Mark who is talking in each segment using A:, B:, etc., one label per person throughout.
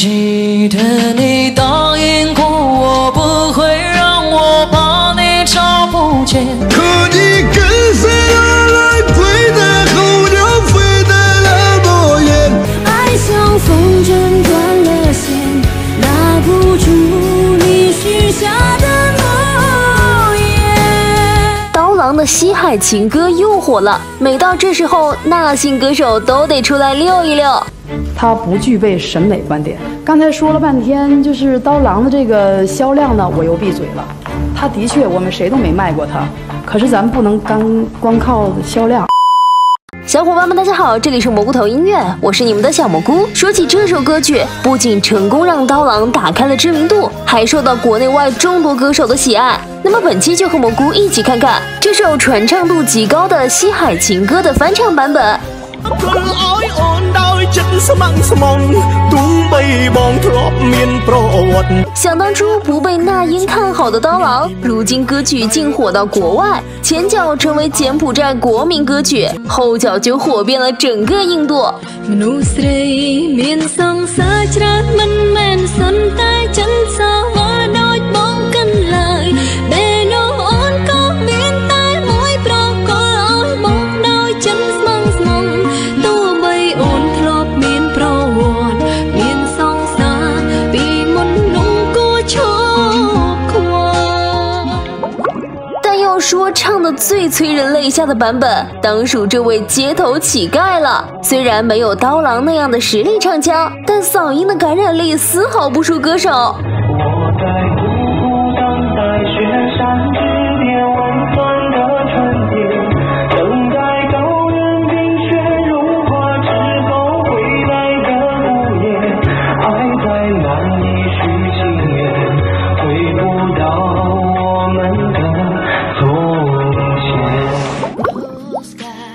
A: 记得你答应过我，不会让我把你找不见。
B: 可你跟随候鸟飞得那么远。
C: 爱像风筝断了线，拉不住你许下的诺言。
D: 刀郎的西海情歌又火了，每到这时候，那性歌手都得出来溜一溜。
E: 它不具备审美观点。刚才说了半天，就是刀郎的这个销量呢，我又闭嘴了。他的确，我们谁都没卖过他，可是咱不能光光靠销量。
D: 小伙伴们，大家好，这里是蘑菇头音乐，我是你们的小蘑菇。说起这首歌曲，不仅成功让刀郎打开了知名度，还受到国内外众多歌手的喜爱。那么本期就和蘑菇一起看看这首传唱度极高的西海情歌的翻唱版本。想当初不被那英看好的刀郎，如今歌曲竟火到国外，前脚成为柬埔寨国民歌曲，后脚就火遍了整个印度。说唱的最催人泪下的版本，当属这位街头乞丐了。虽然没有刀郎那样的实力唱腔，但嗓音的感染力丝毫不输歌手。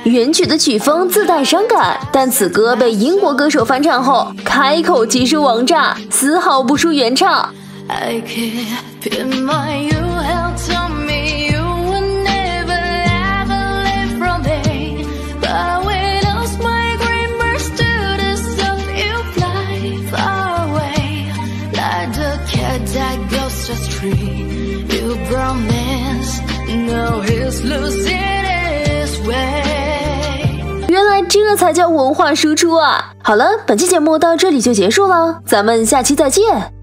D: 原曲的曲风自带伤感，但此歌被英国歌手翻唱后，开口即是王炸，丝毫不输原唱。原来这才叫文化输出啊！好了，本期节目到这里就结束了，咱们下期再见。